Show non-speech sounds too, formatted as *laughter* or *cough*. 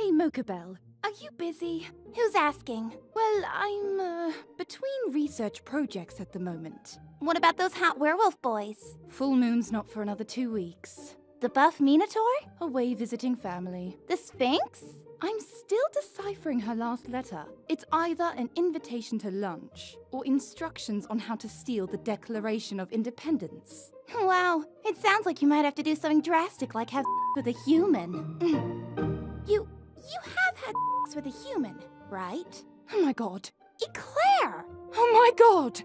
Hey, Mocha are you busy? Who's asking? Well, I'm, uh, between research projects at the moment. What about those hot werewolf boys? Full moon's not for another two weeks. The buff Minotaur? Away visiting family. The Sphinx? I'm still deciphering her last letter. It's either an invitation to lunch or instructions on how to steal the Declaration of Independence. Wow, it sounds like you might have to do something drastic like have *laughs* with a human. *laughs* you you have had with a human, right? Oh my god. Eclair! Oh my god!